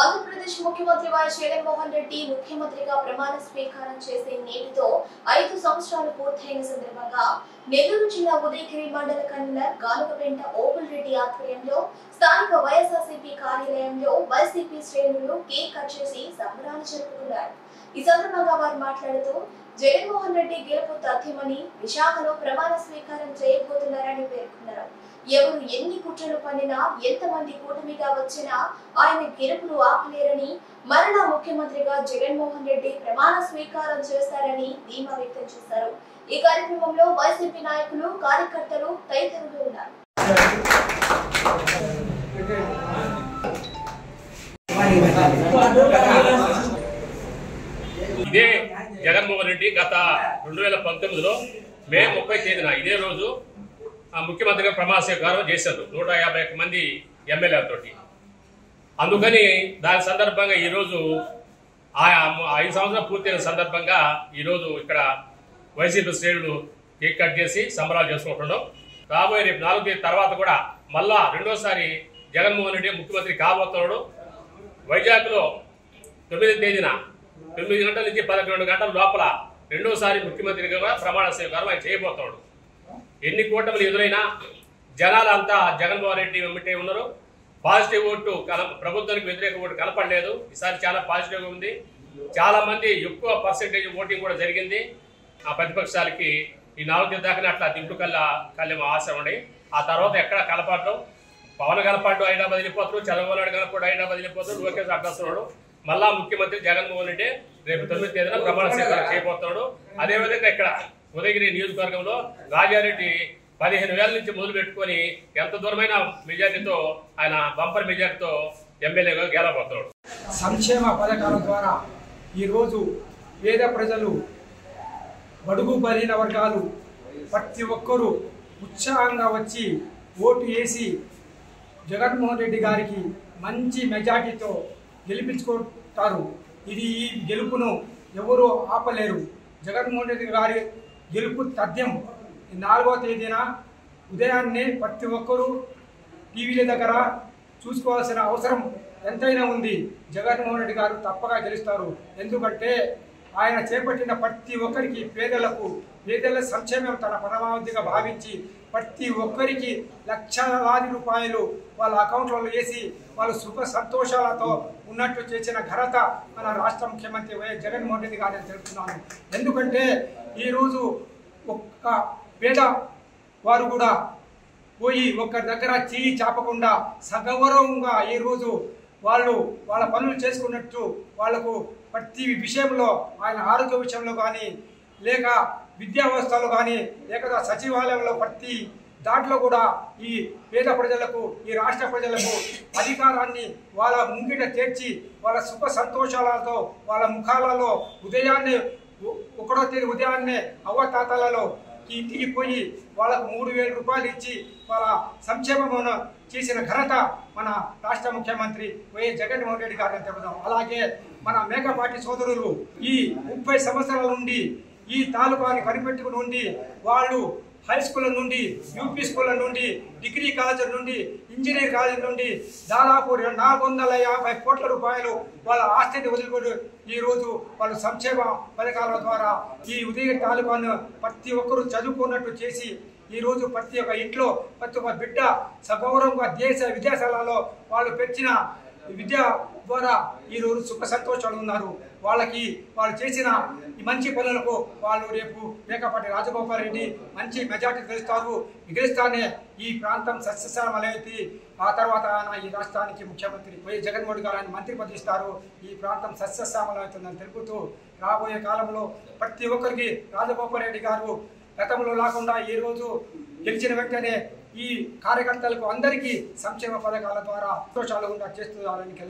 ఆంధ్రప్రదేశ్ ముఖ్యమంత్రి వైఎస్ జగన్మోహన్ రెడ్డి ముఖ్యమంత్రిగా ప్రమాణ స్వీకారం చేసే నేటితో ఐదు సంవత్సరాలు పూర్తయిన సందర్భంగా నెల్లూరు జిల్లా ఉదయగిరి మండల కన్వీనర్ గానుగపెంట ఓపుల్ రెడ్డి ఆధ్వర్యంలో స్థానిక వైఎస్ఆర్సీపీ కార్యాలయంలో వైసీపీ శ్రేణులు కేక్ కట్ చేసి సంబరాలు జరుపుకున్నారు. ఈ సందర్భంగా వారు మాట్లాడుతూ జగన్మోహన్ రెడ్డి గెలుపు తథ్యమని విశాఖలో ప్రమాణ స్వీకారం చేయబోతున్నారని పేర్కొన్నారు. ఎవరు ఎన్ని కుట్రలు పన్నినా ఎంతమంది కూటమిగా వచ్చినా ఆయన గెలుపును ఆపలేరని మరలా ముఖ్యమంత్రిగా జగన్మోహన్ రెడ్డి ప్రమాణ స్వీకారం చేస్తారని ధీమా వ్యక్తం చేశారు. ఈ కార్యక్రమంలో వైసీపీ నాయకులు కార్యకర్తలు తదితరులు ఉన్నారు ఇదే జగన్మోహన్ రెడ్డి గత రెండు వేల పంతొమ్మిదిలో మే ముప్పై తేదీన ఇదే రోజు ముఖ్యమంత్రిగా ప్రమాణ స్వీకారం చేశారు నూట యాభై ఒక్క మంది ఎమ్మెల్యేలతోటి అందుకని దాని సందర్భంగా ఈరోజు ఆయా ఐదు సంవత్సరాలు పూర్తయిన సందర్భంగా ఈరోజు ఇక్కడ వైసీపీ శ్రేణులు కేక్ కట్ చేసి సంబరాలు చేసుకుంటున్నాం. రాబోయే రేపు నాలుగు తేదీ తర్వాత కూడా మళ్ళా రెండోసారి జగన్మోహన్ రెడ్డి ముఖ్యమంత్రి కాబోతున్నాడు. వైజాగ్లో తొమ్మిది తేదీన తొమ్మిది గంటల నుంచి పదకొండు గంటల లోపల రెండోసారి ముఖ్యమంత్రిగా కూడా ప్రమాణ స్వీకారం ఆయన చేయబోతున్నాడు. ఎన్ని కూటమిలు ఎదురైనా జనాలంతా జగన్మోహన్ రెడ్డి వెంబటే ఉన్నారు. పాజిటివ్ ఓటు కల ప్రభుత్వానికి వ్యతిరేక ఓటు కనపడలేదు. ఈసారి చాలా పాజిటివ్గా ఉంది. చాలా మంది ఎక్కువ పర్సెంటేజ్ ఓటింగ్ కూడా జరిగింది. ఆ ప్రతిపక్షాలకి ఈ నాలుగు దాకా అట్లా దింపు కల్లా కళ్ళేమో ఆశ ఉండి. ఆ తర్వాత ఎక్కడ కలపడడం పవన్ కలపాడు హైదరాబాద్ వెళ్ళిపోతారు. చంద్రబాబు నాయుడు కలపడు హైదరాబాద్ వెళ్ళిపోతారు. లోకేష్ అడ్డస్తున్నాడు మళ్ళా ముఖ్యమంత్రి జగన్మోహన్ రెడ్డి రేపు తొమ్మిది తేదీన ప్రమాణ స్వీకారం చేయబోతున్నాడు. అదేవిధంగా ఇక్కడ ఉదయగిరి నియోజకవర్గంలో రాజారెడ్డి పదిహేను వేల నుంచి మొదలు పెట్టుకొని ఎంత దూరమైన మెజార్టీతో ఆయన బంపర్ మెజార్టీతో ఎమ్మెల్యేగా గెలవబోతున్నాడు. సంక్షేమ పథకాల ద్వారా ఈరోజు పేద ప్రజలు బడుగు బలిన వర్గాలు ప్రతి ఒక్కరూ ఉత్సాహంగా వచ్చి ఓటు వేసి జగన్మోహన్ రెడ్డి గారికి మంచి మెజార్టీతో గెలిపించుకుంటారు. ఇది ఈ గెలుపును ఎవరు ఆపలేరు. జగన్మోహన్ రెడ్డి గారి గెలుపు తథ్యం. ఈ నాలుగవ తేదీన ఉదయాన్నే ప్రతి ఒక్కరూ టీవీల దగ్గర చూసుకోవాల్సిన అవసరం ఎంతైనా ఉంది. జగన్మోహన్ రెడ్డి గారు తప్పగా గెలుస్తారు. ఎందుకంటే ఆయన చేపట్టిన ప్రతి ఒక్కరికి పేదలకు పేదల సంక్షేమం తన పరమావధిగా భావించి ప్రతి ఒక్కరికి లక్షలాది రూపాయలు వాళ్ళ అకౌంట్లలో వేసి వాళ్ళు సుఖ సంతోషాలతో ఉన్నట్టు చేసిన ఘనత మన రాష్ట్ర ముఖ్యమంత్రి వైఎస్ జగన్మోహన్ రెడ్డి గారిని తెలుపుతున్నాను. ఎందుకంటే ఈరోజు ఒక్క పేద వారు కూడా పోయి ఒక్కరి దగ్గర చేయి చాపకుండా సగౌరవంగా ఈరోజు వాళ్ళు వాళ్ళ పనులు చేసుకున్నట్టు వాళ్ళకు ప్రతి విషయంలో ఆయన ఆరోగ్య విషయంలో కానీ లేక విద్యా వ్యవస్థలో కానీ లేక సచివాలయంలో ప్రతి దాంట్లో కూడా ఈ పేద ప్రజలకు ఈ రాష్ట్ర ప్రజలకు అధికారాన్ని వాళ్ళ ముంగిట చేర్చి వాళ్ళ సుఖ సంతోషాలతో వాళ్ళ ముఖాలలో ఉదయాన్నే ఒకటో తేదీ ఉదయాన్నే అవ్వతాతలలో ఇంటికి పోయి వాళ్ళకు మూడు వేల రూపాయలు ఇచ్చి వాళ్ళ సంక్షేమమును చేసిన ఘనత మన రాష్ట్ర ముఖ్యమంత్రి వైఎస్ జగన్మోహన్ రెడ్డి గారిని చెబుదాం అలాగే మన మేకపాటి సోదరులు ఈ ముప్పై సంవత్సరాల నుండి ఈ తాలూకాని కనిపెట్టుకుని ఉండి వాళ్ళు హై స్కూల్ నుండి యూపీ స్కూళ్ళ నుండి డిగ్రీ కాలేజీల నుండి ఇంజనీర్ కాలేజ్ నుండి దాదాపు రెండు- నాలుగు వందల యాభై కోట్ల రూపాయలు వాళ్ళ ఆస్తిని వదిలిపెట్టు ఈ రోజు వాళ్ళు సంక్షేమ పథకాల ద్వారా ఈ ఉదయం తాలూకాను ప్రతి ఒక్కరూ చదువుకున్నట్టు చేసి ఈ రోజు ప్రతి ఒక్క ఇంట్లో ప్రతి ఒక్క బిడ్డ సగౌరవంగా దేశ విదేశాలలో వాళ్ళు పెంచిన విద్య ద్వారా ఈ రోజు సుఖ సంతోషాలు ఉన్నారు. వాళ్ళకి వాళ్ళు చేసిన ఈ మంచి పనులకు వాళ్ళు రేపు మేకపాటి రాజగోపాల్ రెడ్డి మంచి మెజార్టీ గెలుస్తారు. గెలుస్తానే ఈ ప్రాంతం సస్యశ్యామలైతే ఆ తర్వాత ఆయన ఈ రాష్ట్రానికి ముఖ్యమంత్రి వైఎస్ జగన్మోహన్ గారు ఆయన మంత్రి పదవి ఇస్తారు ఈ ప్రాంతం సస్యశ్యామలవుతుందని తెలుపుతూ రాబోయే కాలంలో ప్రతి ఒక్కరికి రాజగోపాల్ రెడ్డి గారు గతంలో లేకుండా ఈ రోజు గెలిచిన వెంటనే ఈ కార్యకర్తలకు అందరికీ సంక్షేమ పథకాల ద్వారా సంతోషాలు చేస్తున్నారని